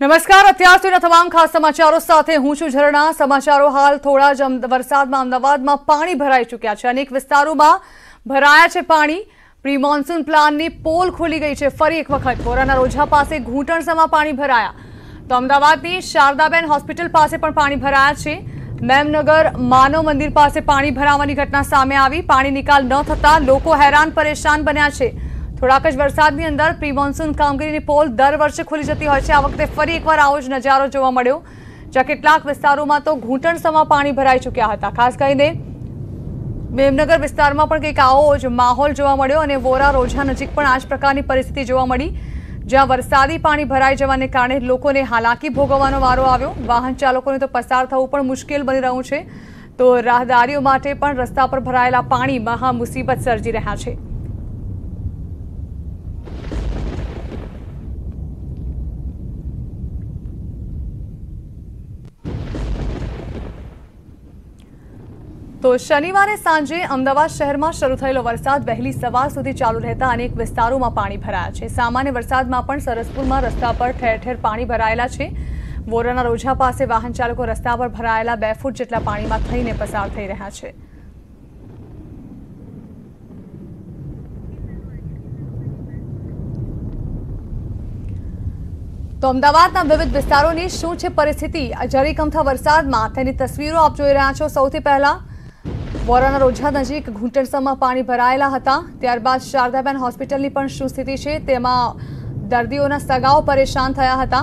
નમસ્કાર અત્યાર સુધીના તમામ ખાસ સમાચારો સાથે હું છું ઝરણા. સમાચારો હાલ થોડા જ વરસાદમાં, અમદાવાદમાં પાણી ભરાઈ ચૂક્યા છે. અનેક વિસ્તારોમાં ભરાયા છે પાણી. પ્રી મોન્સૂન પ્લાનની પોલ ખુલી ગઈ છે. ફરી એક વખત કોરાના રોજા પાસે ઘૂંટણસમાં પાણી ભરાયા. તો અમદાવાદની શારદાબેન હોસ્પિટલ પાસે પણ પાણી ભરાયા છે. મેમનગર માનવ મંદિર પાસે પાણી ભરાવાની ઘટના સામે આવી. પાણી નિકાલ ન થતાં લોકો હેરાન પરેશાન બન્યા છે. થોડાક જ વરસાદની અંદર પ્રી મોન્સૂન કામગીરીની પોલ દર વર્ષે ખુલી જતી હોય છે. આ વખતે ફરી એકવાર આવો જ નજારો જોવા મળ્યો. જ્યાં કેટલાક વિસ્તારોમાં તો ઘૂંટણસમાં પાણી ભરાઈ ચૂક્યા હતા. ખાસ કરીને મેમનગર વિસ્તારમાં પણ કંઈક આવો જ માહોલ જોવા મળ્યો અને વોરા રોજા નજીક પણ આ જ પ્રકારની પરિસ્થિતિ જોવા મળી. જ્યાં વરસાદી પાણી ભરાઈ જવાને કારણે લોકોને હાલાકી ભોગવવાનો વારો આવ્યો. વાહન ચાલકોને તો પસાર થવું પણ મુશ્કેલ બની રહ્યું છે. તો રાહદારીઓ માટે પણ રસ્તા પર ભરાયેલા પાણી મહા મુસીબત સર્જી રહ્યા છે. તો શનિવારે સાંજે અમદાવાદ શહેરમાં શરૂ થયેલો વરસાદ વહેલી સવાર સુધી ચાલુ રહેતા અનેક વિસ્તારોમાં પાણી ભરાયા છે. સામાન્ય વરસાદમાં પણ સરસપુરમાં રસ્તા પર ઠેર ઠેર પાણી ભરાયેલા છે. વોરાના રોજા પાસે વાહન ચાલકો રસ્તા પર ભરાયેલા બે ફૂટ જેટલા પાણીમાં થઈને પસાર થઈ રહ્યા છે. તો અમદાવાદના વિવિધ વિસ્તારોની શું છે પરિસ્થિતિ? જરીકમથા વરસાદમાં તેની તસવીરો આપ જોઈ રહ્યા છો. સૌથી પહેલા વોરાના રોજા નજીક ઘૂંટણસામાં પાણી ભરાયેલા હતા. ત્યારબાદ શારદાબેન હોસ્પિટલની પણ શું સ્થિતિ છે તેમાં દર્દીઓના સગાઓ પરેશાન થયા હતા.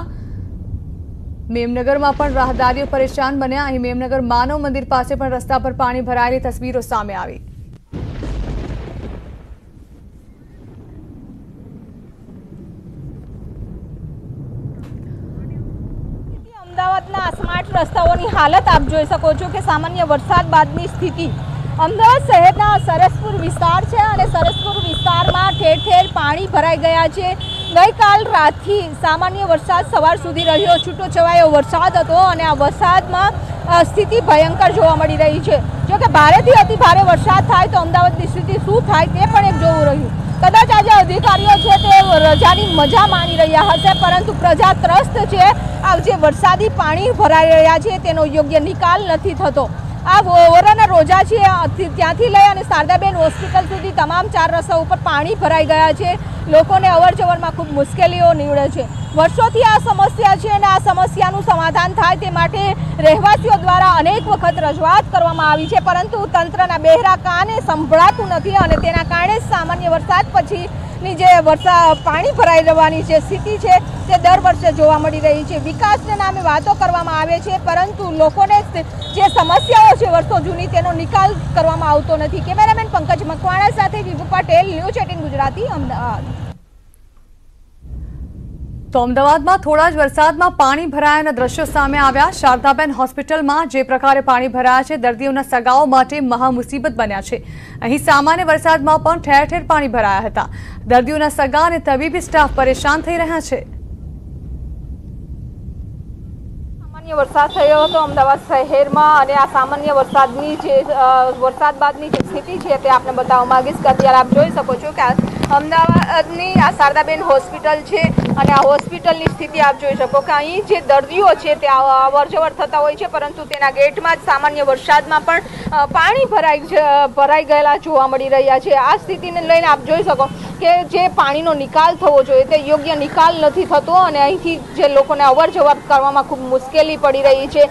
મેમનગરમાં પણ રાહદારીઓ પરેશાન બન્યા. અહીં મેમનગર માનવ મંદિર પાસે પણ રસ્તા પર પાણી ભરાયેલી તસવીરો સામે આવી. અમદાવાદના સ્માર્ટ રસ્તાઓની હાલત આપ જોઈ શકો છો કે સામાન્ય વરસાદ બાદની સ્થિતિ અમદાવાદ શહેરના સરસપુર વિસ્તાર છે અને સરસપુર વિસ્તારમાં ઠેર ઠેર પાણી ભરાઈ ગયા છે. ગઈકાલ રાતથી સામાન્ય વરસાદ સવાર સુધી રહ્યો. છૂટો છવાયો વરસાદ હતો અને આ વરસાદમાં સ્થિતિ ભયંકર જોવા મળી રહી છે. જો કે ભારેથી અતિ ભારે વરસાદ થાય તો અમદાવાદની સ્થિતિ શું થાય તે પણ એક જોવું રહ્યું. કદાચ આજે અધિકારીઓ છે તે રજાની મજા માણી રહ્યા હશે, પરંતુ પ્રજા ત્રસ્ત છે. આ જે વરસાદી પાણી ભરાઈ રહ્યા છે તેનો યોગ્ય નિકાલ નથી થતો. આ વોરાના રોજા છે ત્યાંથી લઈ અને શારદાબેન હોસ્પિટલ સુધી તમામ ચાર રસ્તા ઉપર પાણી ભરાઈ ગયા છે. લોકોને અવરજવરમાં ખૂબ મુશ્કેલીઓ નીવડે છે. વર્ષોથી આ સમસ્યા છે અને આ સમસ્યાનું સમાધાન થાય તે માટે રહેવાસીઓ દ્વારા અનેક વખત રજૂઆત કરવામાં આવી છે. પરંતુ તંત્રના બહેરા કાને સંભળાતું નથી અને તેના કારણે સામાન્ય વરસાદ પછીની જે વરસાદ પાણી ભરાઈ રહેવાની જે સ્થિતિ છે, તે દર વર્ષે જોવા મળી રહી છે. વિકાસના નામે વાતો કરવામાં આવે છે, પરંતુ લોકોને જે સમસ્યાઓ છે વર્ષો જૂની, તેનો નિકાલ કરવામાં આવતો નથી. કેમેરામેન પંકજ મકવાણા સાથે વિભુ પટેલ ન્યૂઝ એટીન ગુજરાતી, અમદાવાદ. તો અમદાવાદમાં થોડા જ વરસાદમાં પાણી ભરાયાના દ્રશ્યો સામે આવ્યા. શારદાબેન હોસ્પિટલમાં જે પ્રકારે પાણી ભરાયા છે, દર્દીઓના સગાઓ માટે મહામુસીબત બન્યા છે. અહીં સામાન્ય વરસાદમાં પણ ઠેર ઠેર પાણી ભરાયા હતા. દર્દીઓના સગા અને તબીબી સ્ટાફ પરેશાન થઈ રહ્યા છે. સામાન્ય વરસાદ થયો હતો અમદાવાદ શહેરમાં અને આ સામાન્ય વરસાદની જે વરસાદ બાદની જે સ્થિતિ છે તે આપણે બતાવવા માંગીશ. કે અત્યારે આપ જોઈ શકો છો કે અમદાવાદની આ શારદાબેન હોસ્પિટલ છે અને આ હોસ્પિટલની સ્થિતિ આપ જોઈ શકો કે અહીં જે દર્દીઓ છે તે અવરજવર થતા હોય છે, પરંતુ તેના ગેટમાં જ સામાન્ય વરસાદમાં પણ પાણી ભરાઈ ભરાઈ ગયેલા જોવા મળી રહ્યા છે. આ સ્થિતિને લઈને આપ જોઈ શકો કે જે પાણીનો નિકાલ થવો જોઈએ તે યોગ્ય નિકાલ નથી થતો અને અહીંથી જે લોકોને અવર કરવામાં ખૂબ મુશ્કેલી પડી રહી છે.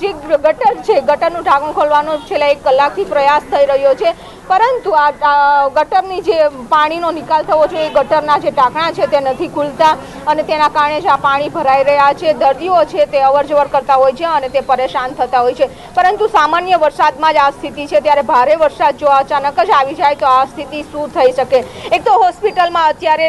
જે ગટર છે, ગટરનું ઢાંકણું ખોલવાનો છેલ્લા એક કલાકથી પ્રયાસ થઈ રહ્યો છે. પરંતુ આ ગટરની જે પાણીનો નિકાલ થવો જોઈએ ગટરના જે ઢાંકણા છે તે નથી ખુલતા અને તેના કારણે જ આ પાણી ભરાઈ રહ્યા છે. દર્દીઓ છે તે અવર કરતા હોય છે અને તે પરેશાન થતા હોય છે. પરંતુ સામાન્ય વરસાદમાં જ આ સ્થિતિ છે. ત્યારે ભારે વરસાદ જો અચાનક જ આવી જાય તો આ સ્થિતિ શું થઈ શકે? એક તો હોસ્પિટલમાં અત્યારે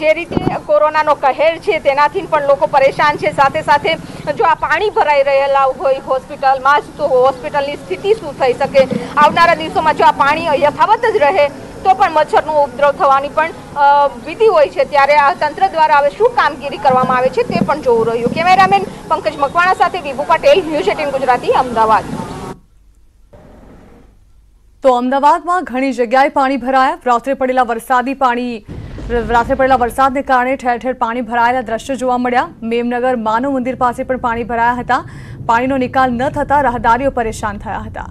જે રીતે કોરોનાનો કહેર છે તેનાથી પણ લોકો પરેશાન છે. સાથે સાથે જો આ પાણી ભરાઈ રહેલા હોય હોસ્પિટલમાં જ, તો હોસ્પિટલની સ્થિતિ શું થઈ શકે? આવનારા દિવસોમાં જો આ પાણી યથાવત જ રહે, તો પણ મચ્છરનો ઉપદ્રવ થવાની પણ વિધિ હોય છે. ત્યારે આ તંત્ર દ્વારા હવે શું કામગીરી કરવામાં આવે છે તે પણ જોવું રહ્યું. કેમેરામેન પંકજ મકવાણા સાથે વિભુ પટેલ, ન્યૂઝ એટીન ગુજરાતી, અમદાવાદ. તો અમદાવાદમાં ઘણી જગ્યાએ પાણી ભરાયા. રાત્રે પડેલા વરસાદી પાણી, રાત્રે પડેલા વરસાદને કારણે ઠેર ઠેર પાણી ભરાયેલા દ્રશ્યો જોવા મળ્યા. મેમનગર માનવ મંદિર પાસે પણ પાણી ભરાયા હતા. પાણીનો નિકાલ ન થતા રાહદારીઓ પરેશાન થયા હતા.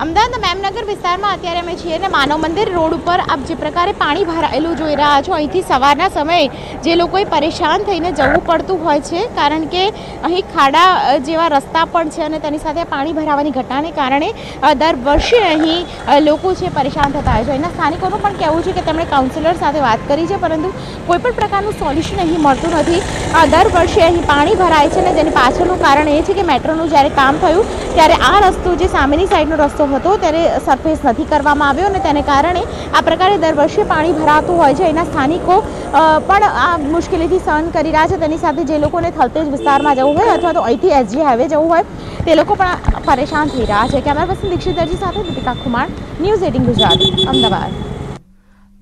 અમદાવાદના મેમનગર વિસ્તારમાં અત્યારે અમે છીએ અને માનવ મંદિર રોડ ઉપર આપ જે પ્રકારે પાણી ભરાયેલું જોઈ રહ્યા છો, અહીંથી સવારના સમયે જે લોકોએ પરેશાન થઈને જવું પડતું હોય છે, કારણ કે અહીં ખાડા જેવા રસ્તા પણ છે અને તેની સાથે પાણી ભરાવાની ઘટનાને કારણે દર વર્ષે અહીં લોકો છે પરેશાન થતા હોય છે. અહીંના સ્થાનિકોનું પણ કહેવું છે કે તેમણે કાઉન્સિલર સાથે વાત કરી છે, પરંતુ કોઈ પણ પ્રકારનું સોલ્યુશન અહીં મળતું નથી. દર વર્ષે અહીં પાણી ભરાય છે અને તેની પાછળનું કારણ એ છે કે મેટ્રોનું જ્યારે કામ થયું, ત્યારે આ રસ્તો જે સામેની સાઈડનો રસ્તો હતો, ત્યારે સરફેસ નથી કરવામાં આવ્યો અને તેને કારણે આ પ્રકારે દર વર્ષે પાણી ભરાતું હોય છે. એના સ્થાનિકો પણ આ મુશ્કેલીથી સહન કરી રહ્યા છે. તેની સાથે જે લોકોને થલતેજ વિસ્તારમાં જવું હોય અથવા તો અહીંથી એસજી હાઈવે જવું હોય, તે લોકો પણ પરેશાન થઈ રહ્યા છે. કેમેરા પર્સન દીક્ષિત દરજી સાથે દીપિકા ખુમાણ, ન્યૂઝ એટીન ગુજરાત, અમદાવાદ.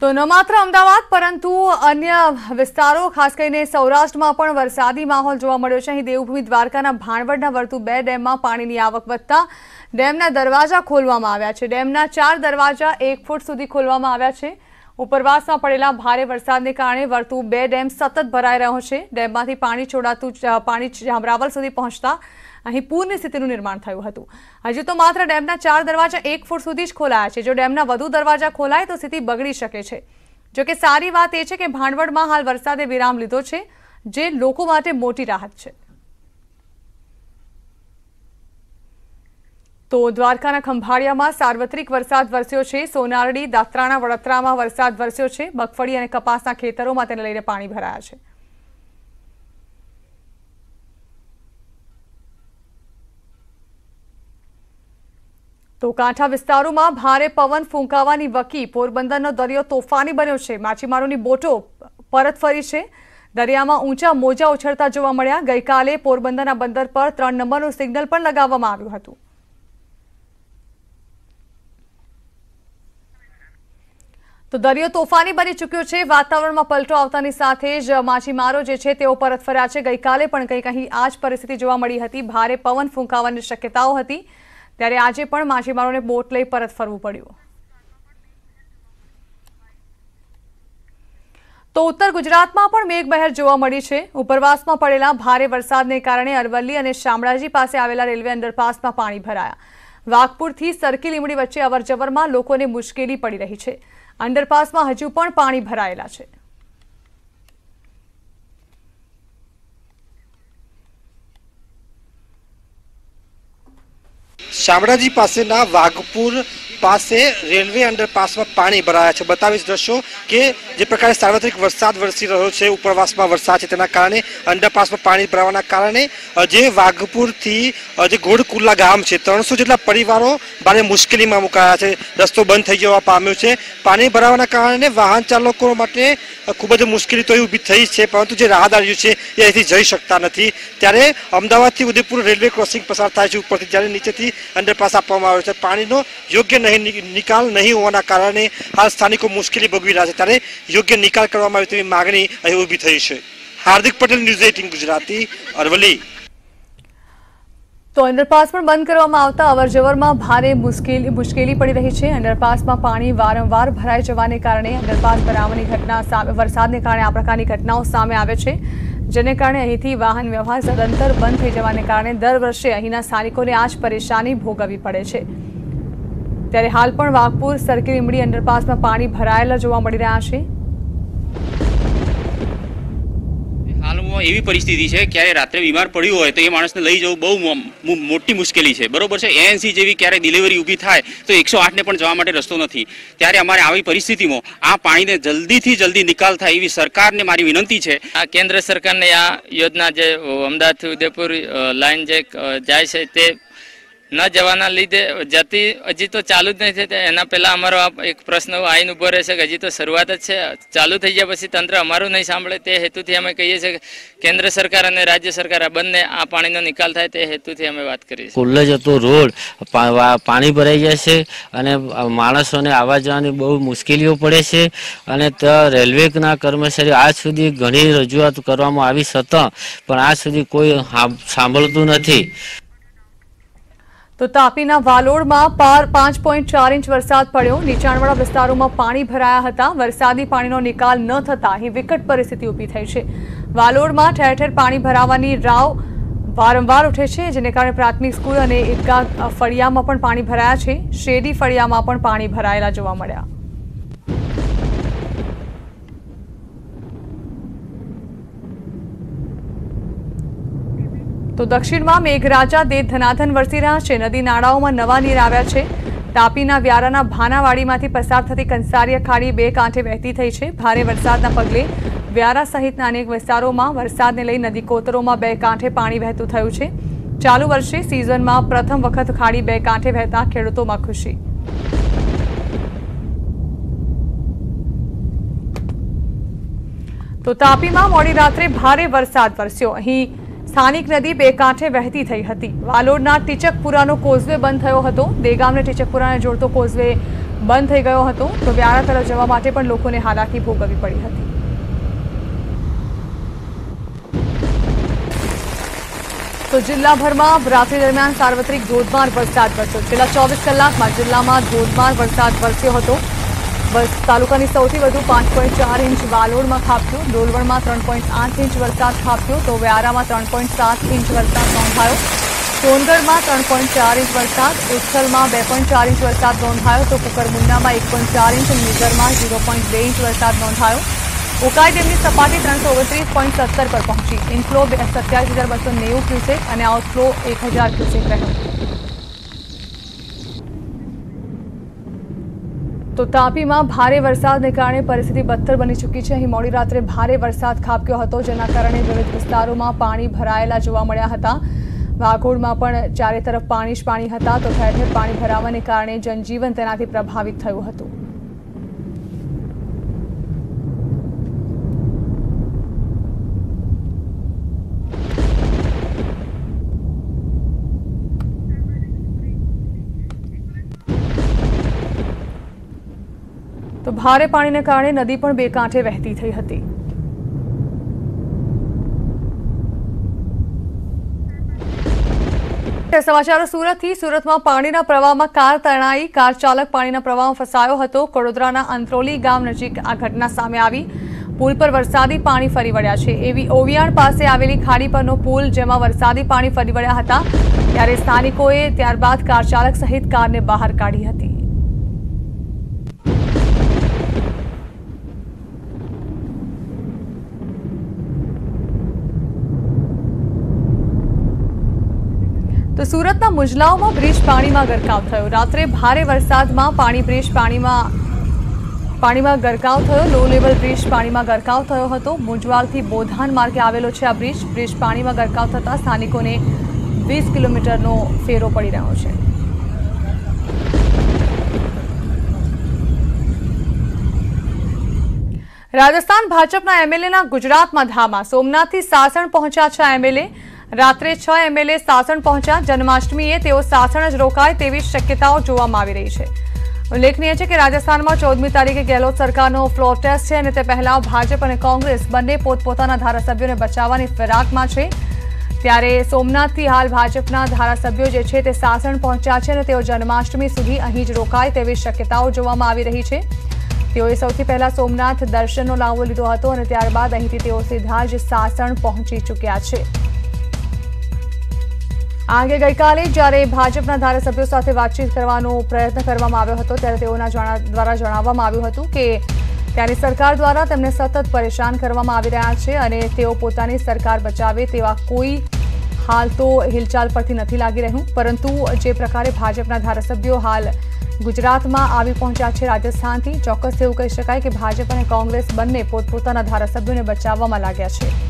તો ન માત્ર અમદાવાદ, પરંતુ અન્ય વિસ્તારો, ખાસ કરીને સૌરાષ્ટ્રમાં પણ વરસાદી માહોલ જોવા મળ્યો છે. અહીં દેવભૂમિ દ્વારકાના ભાણવડના વર્તુ બે ડેમમાં પાણીની આવક વધતા ડેમના દરવાજા ખોલવામાં આવ્યા છે. ડેમના ચાર દરવાજા એક ફૂટ સુધી ખોલવામાં આવ્યા છે. ઉપરવાસમાં પડેલા ભારે વરસાદને કારણે વર્તુ બે ડેમ સતત ભરાઈ રહ્યો છે. ડેમમાંથી પાણી છોડાતું પાણી જામરાવલ સુધી પહોંચતા અહીં પૂરની સ્થિતિનું નિર્માણ થયું હતું. હજુ તો માત્ર ડેમના ચાર દરવાજા એક ફૂટ સુધી જ ખોલાયા છે. જો ડેમના વધુ દરવાજા ખોલાય તો સ્થિતિ બગડી શકે છે. જોકે સારી વાત એ છે કે ભાંડવડમાં હાલ વરસાદે વિરામ લીધો છે, જે લોકો માટે મોટી રાહત છે. તો દ્વારકાના ખંભાળિયામાં સાર્વત્રિક વરસાદ વરસ્યો છે. સોનારડી, દાત્રાણા, વડોદરામાં વરસાદ વરસ્યો છે. મગફળી અને કપાસના ખેતરોમાં તેને લઈને પાણી ભરાયા છે. તો કાંઠા વિસ્તારોમાં ભારે પવન ફૂંકાવાની વકી પોરબંદરનો દરિયો તોફાની બન્યો છે. માછીમારોની બોટો પરત ફરી છે. દરિયામાં ઊંચા મોજા ઉછળતા જોવા મળ્યા. ગઈકાલે પોરબંદરના બંદર પર ત્રણ નંબરનું સિગ્નલ પણ લગાવવામાં આવ્યું હતું. તો દરિયો તોફાની બની ચૂક્યો છે. વાતાવરણમાં પલટો આવતાની સાથે જ માછીમારો જે છે તેઓ પરત ફર્યા છે. ગઈકાલે પણ કંઈક અહીં આ જ પરિસ્થિતિ જોવા મળી હતી. ભારે પવન ફૂંકાવાની શક્યતાઓ હતી. ત્યારે આજે પણ માછીમારોને બોટ લઈ પરત ફરવું પડ્યું. તો ઉત્તર ગુજરાતમાં પણ મેઘમહેર જોવા મળી છે. ઉપરવાસમાં પડેલા ભારે વરસાદને કારણે અરવલ્લી અને શામળાજી પાસે આવેલા રેલવે અંડરપાસમાં પાણી ભરાયા. વાઘપુરથી સરકી લીમડી વચ્ચે અવરજવરમાં લોકોને મુશ્કેલી પડી રહી છે. અંડરપાસમાં હજુ પણ પાણી ભરાયેલા છે. શામળાજી પાસેના વાઘપુર પાસે રેલવે અંડરપાસમાં પાણી ભરાયા છે. બતાવીશ દ્રશ્યો કે જે પ્રકારે સાર્વત્રિક વરસાદ વરસી રહ્યો છે, ઉપરવાસમાં વરસાદ છે, તેના કારણે અંડરપાસમાં પાણી ભરાવાના કારણે જે વાઘપુરથી જે ગોળકુલ્લા ગામ છે, ત્રણસો જેટલા પરિવારો ભારે મુશ્કેલીમાં મુકાયા છે. રસ્તો બંધ થઈ જવા પામ્યો છે. પાણી ભરાવાના કારણે વાહન ચાલકો માટે ખૂબ જ મુશ્કેલી તો ઊભી થઈ છે, પરંતુ જે રાહદારીઓ છે એ અહીંથી જઈ શકતા નથી. ત્યારે અમદાવાદથી ઉદયપુર રેલવે ક્રોસિંગ પસાર થાય છે ઉપરથી. જ્યારે નીચેથી અંડરપાસ આપવામાં આવ્યો છે પાણીનો યોગ્ય નહીં નિકાલ નહીં હોવાના કારણે હાલ સ્થાનિકો મુશ્કેલી ભોગવી રહ્યા છે ત્યારે યોગ્ય નિકાલ કરવામાં આવે તેવી માગણી અહીં ઊભી થઈ છે હાર્દિક પટેલ ન્યૂઝ એટીન ગુજરાતી અરવલ્લી તો અંડરપાસ પણ બંધ કરવામાં આવતા અવરજવરમાં ભારે મુશ્કેલી મુશ્કેલી પડી રહી છે. અંડરપાસમાં પાણી વારંવાર ભરાઈ જવાને કારણે અંડરપાસ બનાવવાની ઘટના વરસાદને કારણે આ પ્રકારની ઘટનાઓ સામે આવે છે. જેને કારણે અહીંથી વાહન વ્યવહાર સદંતર બંધ થઈ જવાને કારણે દર વર્ષે અહીંના સ્થાનિકોને આ જ પરેશાની ભોગવવી પડે છે. ત્યારે હાલ પણ વાઘપુર સરકી લીમડી અંડરપાસમાં પાણી ભરાયેલા જોવા મળી રહ્યા છે. હાલમાં એવી પરિસ્થિતિ છે ક્યારે રાત્રે બીમાર પડ્યું હોય તો એ માણસને લઈ જવું બહુ મોટી મુશ્કેલી છે. બરોબર છે? એએનસી જેવી ક્યારે ડિલિવરી ઊભી થાય તો એકસો આઠને પણ જવા માટે રસ્તો નથી. ત્યારે અમારે આવી પરિસ્થિતિમાં આ પાણીને જલ્દીથી જલ્દી નિકાલ થાય એવી સરકારને મારી વિનંતી છે. આ કેન્દ્ર સરકારની આ યોજના જે અમદાવાદથી ઉદયપુર લાઇન જે જાય છે તે ન જવાના લીધે જતી હજી તો ચાલુ જ નથી થઈ. એના પહેલાં અમારો આ એક પ્રશ્ન આઈને ઊભો રહેશે કે હજી તો શરૂઆત જ છે. ચાલુ થઈ ગયા પછી તંત્ર અમારું નહીં સાંભળે. તે હેતુથી અમે કહીએ છીએ કે કેન્દ્ર સરકાર અને રાજ્ય સરકાર આ બંને આ પાણીનો નિકાલ થાય તે હેતુથી અમે વાત કરીએ ખુલ્લો જતો રોડ પાણી ભરાઈ જાય છે અને માણસોને આવવા જવાની બહુ મુશ્કેલીઓ પડે છે અને રેલવેના કર્મચારીઓ આજ સુધી ઘણી રજૂઆત કરવામાં આવી છતાં પણ આજ સુધી કોઈ સાંભળતું નથી. તો તાપીના વાલોડમાં પાર પાંચ પોઈન્ટ ચાર ઇંચ વરસાદ પડ્યો. નીચાણવાળા વિસ્તારોમાં પાણી ભરાયા હતા. વરસાદી પાણીનો નિકાલ ન થતા અહીં વિકટ પરિસ્થિતિ ઊભી થઈ છે. વાલોડમાં ઠેર ઠેર પાણી ભરાવાની રાવ વારંવાર ઉઠે છે, જેને કારણે પ્રાથમિક સ્કૂલ અને ઈદગાહ ફળિયામાં પણ પાણી ભરાયા છે. શેરડી ફળિયામાં પણ પાણી ભરાયેલા જોવા મળ્યા. તો દક્ષિણમાં મેઘરાજા દે ધનાધન વરસી રહ્યા છે. નદી નાળાઓમાં નવા નીર આવ્યા છે. તાપીના વ્યારાના ભાનાવાડીમાંથી પસાર થતી કંસારીય ખાડી બે કાંઠે વહેતી થઈ છે. ભારે વરસાદના પગલે વ્યારા સહિતના અનેક વિસ્તારોમાં વરસાદને લઈ નદી કોતરોમાં બે કાંઠે પાણી વહેતું થયું છે. ચાલુ વર્ષે સિઝનમાં પ્રથમ વખત ખાડી બે કાંઠે વહેતા ખેડૂતોમાં ખુશી. તો તાપીમાં મોડી રાત્રે ભારે વરસાદ વરસ્યો. અહીં સ્થાનિક નદી બે કાંઠે વહેતી થઈ હતી. વાલોડના ટીચકપુરાનો કોઝવે બંધ થયો હતો. દેગામને ટીચકપુરાને જોડતો કોઝવે બંધ થઈ ગયો હતો. તો વ્યારા તરફ જવા માટે પણ લોકોને હાલાકી ભોગવવી પડી હતી. તો જિલ્લાભરમાં રાત્રિ દરમિયાન સાર્વત્રિક ધોધમાર વરસાદ વરસ્યો. છેલ્લા ચોવીસ કલાકમાં જિલ્લામાં ધોધમાર વરસાદ વરસ્યો હતો. બસ તાલુકાની સૌથી વધુ પાંચ પોઈન્ટ ચાર ઇંચ વાલોડમાં ખાબક્યો. ડોલવણમાં ત્રણ પોઈન્ટ આઠ ઇંચ વરસાદ ખાબક્યો તો વ્યારામાં ત્રણ પોઈન્ટ સાત ઇંચ વરસાદ નોંધાયો. સોનગઢમાં ત્રણ પોઈન્ટ ચાર ઇંચ વરસાદ, ઉચ્છલમાં બે પોઈન્ટ ચાર ઇંચ વરસાદ નોંધાયો તો કુકરમુંડામાં એક પોઈન્ટ ચાર ઇંચ, નિઝરમાં ઝીરો પોઈન્ટ બે ઇંચ વરસાદ નોંધાયો. ઉકાઈ ડેમની સપાટી ત્રણસો ઓગણત્રીસ પોઈન્ટ સત્તર પર પહોંચી. ઇનફ્લો સત્યાવીસ હજાર બસો નેવું ક્યુસેક અને આઉટફ્લો એક હજાર ક્યુસેક રહ્યો તો તાપીમાં ભારે વરસાદને કારણે પરિસ્થિતિ બદતર બની ચૂકી છે. અહીં મોડી રાત્રે ભારે વરસાદ ખાબક્યો હતો, જેના કારણે વિવિધ વિસ્તારોમાં પાણી ભરાયેલા જોવા મળ્યા હતા. વાઘોડમાં પણ ચારે તરફ પાણી જ પાણી હતા તો ઠેર પાણી ભરાવાને કારણે જનજીવન તેનાથી પ્રભાવિત થયું હતું. ભારે પાણીને કારણે નદી પણ બે કાંઠે વહેતી થઈ હતી. સમાચારો સુરતથી. સુરતમાં પાણીના પ્રવાહમાં કાર તણાઈ. કાર ચાલક પાણીના પ્રવાહમાં ફસાયો હતો. કડોદરાના અંત્રોલી ગામ નજીક આ ઘટના સામે આવી. પુલ પર વરસાદી પાણી ફરી વળ્યા છે. એવી ઓવિયાણ પાસે આવેલી ખાડી પરનો પુલ જેમાં વરસાદી પાણી ફરી વળ્યા હતા. ત્યારે સ્થાનિકોએ ત્યારબાદ કાર ચાલક સહિત કારને બહાર કાઢી હતી. તો સુરતના મુજલાઓમાં બ્રિજ પાણીમાં ગરકાવ થયો. રાત્રે ભારે વરસાદમાં પાણી બ્રિજ પાણીમાં પાણીમાં ગરકાવ થયો. લો લેવલ બ્રિજ પાણીમાં ગરકાવ થયો હતો. મુંજવાલથી બોધાન માર્ગે આવેલો છે આ બ્રિજ. બ્રિજ પાણીમાં ગરકાવ થતાં સ્થાનિકોને વીસ કિલોમીટરનો ફેરો પડી રહ્યો છે. રાજસ્થાન ભાજપના એમએલએના ગુજરાતમાં ધામા. સોમનાથથી સાસણ પહોંચ્યા છે એમએલએ રાત્રે છ એમએલએ સાસણ પહોંચ્યા. જન્માષ્ટમીએ તેઓ સાસણ જ રોકાય તેવી શક્યતાઓ જોવામાં આવી રહી છે. ઉલ્લેખનીય છે કે રાજસ્થાનમાં ચૌદમી તારીખે ગેહલોત સરકારનો ફ્લોર ટેસ્ટ છે અને તે પહેલા ભાજપ અને કોંગ્રેસ બંને પોતપોતાના ધારાસભ્યોને બચાવવાની ફિરાકમાં છે. ત્યારે સોમનાથથી હાલ ભાજપના ધારાસભ્યો જે છે તે સાસણ પહોંચ્યા છે અને તેઓ જન્માષ્ટમી સુધી અહીં જ રોકાય તેવી શક્યતાઓ જોવામાં આવી રહી છે. તેઓએ સૌથી પહેલા સોમનાથ દર્શનનો લાવો લીધો હતો અને ત્યારબાદ અહીંથી તેઓ સીધા જ સાસણ પહોંચી ચૂક્યા છે. આ અંગે ગઈકાલે જ્યારે ભાજપના ધારાસભ્યો સાથે વાતચીત કરવાનો પ્રયત્ન કરવામાં આવ્યો હતો, ત્યારે તેઓના દ્વારા જણાવવામાં આવ્યું હતું કે ત્યારે સરકાર દ્વારા તેમને સતત પરેશાન કરવામાં આવી રહ્યા છે અને તેઓ પોતાની સરકાર બચાવે તેવા કોઈ હાલ તો હિલચાલ પરથી નથી લાગી રહ્યું. પરંતુ જે પ્રકારે ભાજપના ધારાસભ્યો હાલ ગુજરાતમાં આવી પહોંચ્યા છે રાજસ્થાનથી, ચોક્કસ એવું કહી શકાય કે ભાજપ અને કોંગ્રેસ બંને પોતપોતાના ધારાસભ્યોને બચાવવામાં લાગ્યા છે.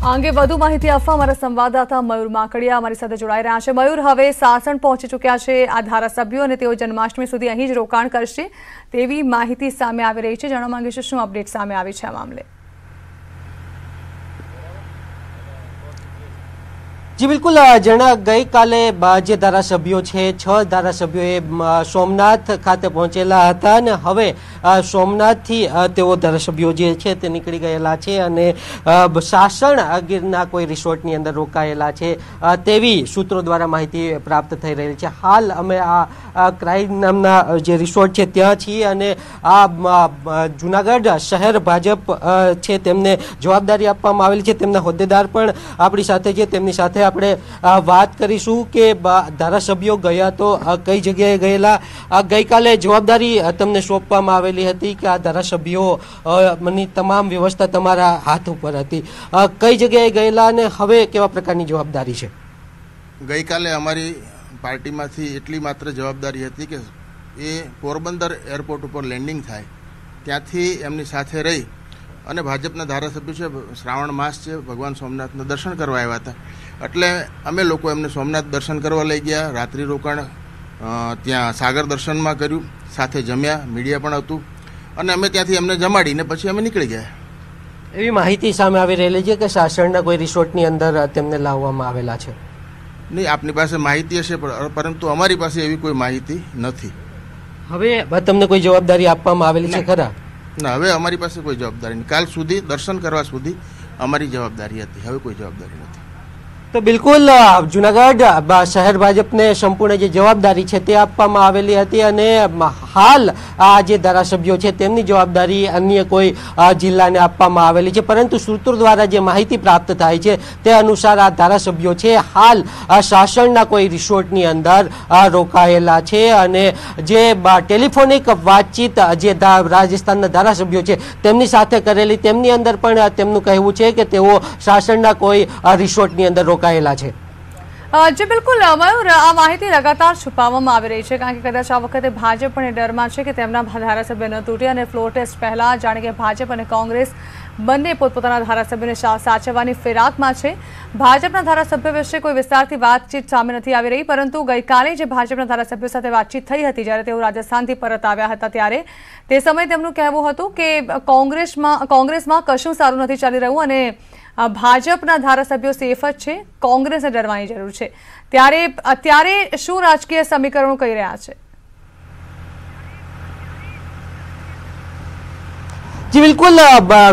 આ અંગે વધુ માહિતી આપવા અમારા સંવાદદાતા મયુર માકડિયા અમારી સાથે જોડાઈ રહ્યા છે. મયુર, હવે સાસણ પહોંચી ચૂક્યા છે આ ધારાસભ્યો અને તેઓ જન્માષ્ટમી સુધી અહીં જ રોકાણ કરશે તેવી માહિતી સામે આવી રહી છે. જાણવા માંગીશું શું અપડેટ સામે આવી છે આ મામલે? જી, બિલકુલ જણા ગઈકાલે જે ધારાસભ્યો છે, છ ધારાસભ્યોએ સોમનાથ ખાતે પહોંચેલા હતા અને હવે સોમનાથથી તેઓ ધારાસભ્યો જે છે તે નીકળી ગયેલા છે અને સાસણ ગીરના કોઈ રિસોર્ટની અંદર રોકાયેલા છે તેવી સૂત્રો દ્વારા માહિતી પ્રાપ્ત થઈ રહેલી છે. હાલ અમે આ ક્રાઇમ નામના જે રિસોર્ટ છે ત્યાં છીએ અને આ જુનાગઢ શહેર ભાજપ છે તેમને જવાબદારી આપવામાં આવેલી છે. તેમના હોદ્દેદાર પણ આપણી સાથે છે. તેમની સાથે આપણે વાત કરીશું કે ધારાસભ્યો ગયા તો કઈ જગ્યાએ ગયેલા? ગઈકાલે જવાબદારી તમને સોંપવામાં આવેલી હતી કે આ ધારાસભ્યો અ, ની તમામ વ્યવસ્થા તમારા હાથ ઉપર હતી. કઈ જગ્યાએ ગયેલા અને હવે કેવા પ્રકારની જવાબદારી છે? ગઈકાલે અમારી પાર્ટીમાંથી એટલી માત્ર જવાબદારી હતી કે એ પોરબંદર એરપોર્ટ ઉપર લેન્ડિંગ થાય. ત્યાંથી એમની સાથે રહી અને ભાજપના ધારાસભ્યો છે શ્રાવણ માસ છે ભગવાન સોમનાથના દર્શન કરવા આવ્યા હતા. એટલે અમે લોકો એમને સોમનાથ દર્શન કરવા લઈ ગયા. રાત્રિ રોકાણ ત્યાં સાગર દર્શનમાં કર્યું. સાથે જમ્યા મીડિયા પણ હતું. અને અમે ત્યાંથી એમને જમાડીને પછી અમે નીકળી ગયા. એવી માહિતી સામે આવી રહેલી છે કે સાસણના કોઈ રિસોર્ટની અંદર તેમને લાવવામાં આવેલા છે? નહીં આપની પાસે માહિતી હશે પરંતુ અમારી પાસે એવી કોઈ માહિતી નથી. હવે તમને કોઈ જવાબદારી આપવામાં આવેલી છે ખરા? ના હવે અમારી પાસે કોઈ જવાબદારી નહીં. કાલ સુધી દર્શન કરવા સુધી અમારી જવાબદારી હતી. હવે કોઈ જવાબદારી નથી. તો બિલકુલ જુનાગઢ શહેર ભાજપને સંપૂર્ણ જે જવાબદારી છે તે આપવામાં આવેલી હતી અને હાલ આ જે ધારાસભ્યો છે તેમની જવાબદારી અન્ય કોઈ જિલ્લાને આપવામાં આવેલી છે. પરંતુ સૂત્રો દ્વારા જે માહિતી પ્રાપ્ત થાય છે તે અનુસાર આ ધારાસભ્યો છે હાલ શાસનના કોઈ રિસોર્ટની અંદર રોકાયેલા છે અને જે ટેલિફોનિક વાતચીત જે રાજસ્થાનના ધારાસભ્યો છે તેમની સાથે કરેલી તેમની અંદર પણ તેમનું કહેવું છે કે તેઓ શાસનના કોઈ રિસોર્ટની અંદર રોકાયેલા છે. જે, બિલકુલ મયુર આ માહિતી લગાતાર છુપાવવામાં આવી રહી છે, કારણ કે કદાચ આ વખતે ભાજપ પણ એ ડરમાં છે કે તેમના ધારાસભ્ય ન તૂટે અને ફ્લોર ટેસ્ટ પહેલાં જાણે કે ભાજપ અને કોંગ્રેસ બંને પોતપોતાના ધારાસભ્યોને સાચવવાની ફિરાકમાં છે. ભાજપના ધારાસભ્ય વિશે કોઈ વિસ્તારથી વાતચીત સામે નથી આવી રહી, પરંતુ ગઈકાલે જે ભાજપના ધારાસભ્યો સાથે વાતચીત થઈ હતી, જ્યારે તેઓ રાજસ્થાનથી પરત આવ્યા હતા, ત્યારે તે સમયે તેમનું કહેવું હતું કે કોંગ્રેસમાં કોંગ્રેસમાં કશું સારું નથી ચાલી રહ્યું અને ભાજપના ધારાસભ્યો સેફ જ છે, કોંગ્રેસને ડરવાની જરૂર છે. ત્યારે અત્યારે શું રાજકીય સમીકરણો કહી રહ્યા છે? જી, બિલકુલ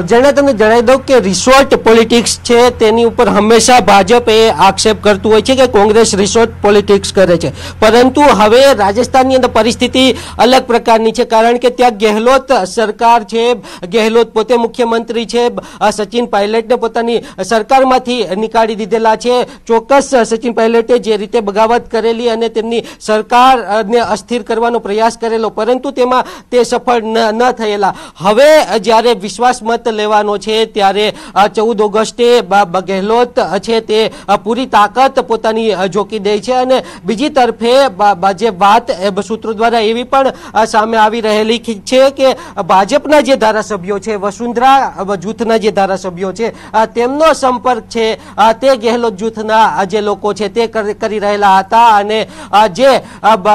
જણા તમને જણાવી દઉં કે રિસોર્ટ પોલિટિક્સ છે, તેની ઉપર હંમેશા ભાજપ એ આક્ષેપ કરતું હોય છે કે કોંગ્રેસ રિસોર્ટ પોલિટિક્સ કરે છે. પરંતુ હવે રાજસ્થાનની અંદર પરિસ્થિતિ અલગ પ્રકારની છે, કારણ કે ત્યાં ગેહલોત સરકાર છે, ગેહલોત પોતે મુખ્યમંત્રી છે સચિન પાયલટને પોતાની સરકારમાંથી નીકાળી દીધેલા છે. ચોક્કસ સચિન પાયલટે જે રીતે બગાવત કરેલી અને તેમની સરકારને અસ્થિર કરવાનો પ્રયાસ કરેલો, પરંતુ તેમાં તે સફળ ન થયેલા. હવે જ્યારે વિશ્વાસ મત લેવાનો છે, ત્યારે ચૌદ ઓગસ્ટે ગેહલોત છે તે પૂરી તાકાત પોતાની જોકી દે છે અને બીજી તરફે જે વાત સૂત્રો દ્વારા એવી પણ સામે આવી રહેલી છે કે ભાજપના જે ધારાસભ્યો છે, વસુંધરા જૂથના જે ધારાસભ્યો છે તેમનો સંપર્ક છે તે ગેહલોત જૂથના જે લોકો છે તે કરી રહેલા હતા અને જે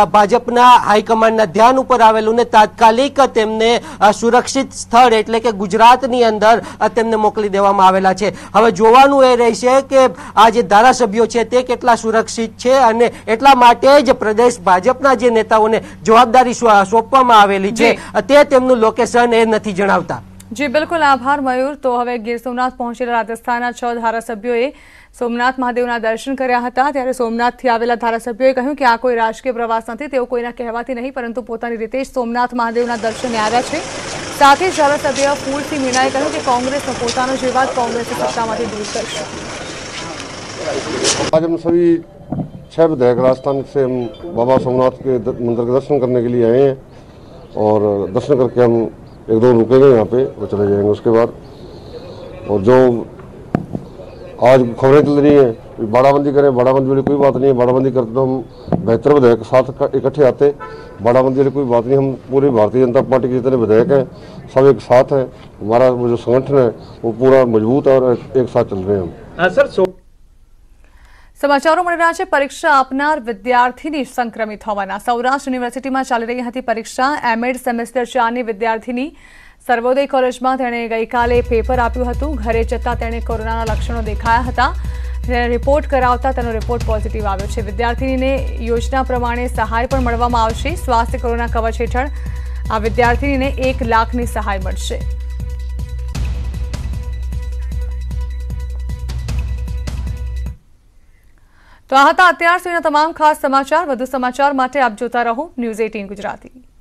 ભાજપના હાઈકમાન્ડના ધ્યાન ઉપર આવેલું ને તાત્કાલિક તેમને સુરક્ષિત સ્થળ એટલે કે ગુજરાતની અંદર તેમને મોકલી દેવામાં આવેલા છે. હવે જોવાનું એ રહેશે કે આ જે ધારાસભ્યો છે તે કેટલા સુરક્ષિત છે અને એટલા માટે જ પ્રદેશ ભાજપના જે નેતાઓને જવાબદારી સોંપવામાં આવેલી છે તે તેમનું લોકેશન એ નથી જણાવતા. જી બિલકુલ આભાર મયુર. તો હવે ગીર સોમનાથ પહોંચેલા રાજસ્થાનના છ ધારાસભ્યોએ સોમનાથ મહાદેવના દર્શન કર્યા હતા. ત્યારે સોમનાથથી આવેલા ધારાસભ્યોએ કહ્યું કે આ કોઈ રાજકીય પ્રવાસ નથી તેઓ કોઈના કહેવાથી નહીં પરંતુ પોતાની રીતે જ સોમનાથ મહાદેવના દર્શને આવ્યા છે. સાથે જ ધારાસભ્ય ફૂલસિંહ મીણાએ કહ્યું કે કોંગ્રેસનો પોતાનો જ વિવાદ કોંગ્રેસે સત્તામાંથી દૂર કરશે आज हम सभी छह विधायक राजस्थान से हम बाबा सोमनाथ के द- मंदिर के दर्शन करने के लिए आए हैं और दर्शन करके हम एक दो रुकेंगे यहाँ पे और चले जाएंगे उसके बाद और जो आज खबरें चल रही हैं कि बाड़ाबंदी करें बाड़ाबंदी वाली कोई बात नहीं है बाड़ाबंदी करते तो हम बेहतर विधायक साथ क- इकट्ठे आते बाड़ाबंदी वाली कोई बात नहीं हम पूरी भारतीय जनता पार्टी के जितने विधायक हैं सब एक साथ हैं हमारा वो जो संगठन है वो पूरा मजबूत है और एक- एक साथ चल रहे हैं हम સમાચારો મળી રહ્યા છે પરીક્ષા આપનાર વિદ્યાર્થીની સંક્રમિત હોવાના સૌરાષ્ટ્ર યુનિવર્સિટીમાં ચાલી રહી હતી પરીક્ષા એમએડ સેમેસ્ટર ચારની વિદ્યાર્થીની સર્વોદય કોલેજમાં તેણે ગઈકાલે પેપર આપ્યું હતું ઘરે જતાં તેણે કોરોનાના લક્ષણો દેખાયા હતા જેને રિપોર્ટ કરાવતા તેનો રિપોર્ટ પોઝિટિવ આવ્યો છે. વિદ્યાર્થીનીને યોજના પ્રમાણે સહાય પણ મળવામાં આવશે. સ્વાસ્થ્ય કોરોના કવચ હેઠળ આ વિદ્યાર્થીનીને એક લાખની સહાય મળશે. તો આ હતા અત્યાર સુધીના તમામ ખાસ સમાચાર. વધુ સમાચાર માટે આપ જોતા રહો ન્યૂઝ એટીન ગુજરાતી.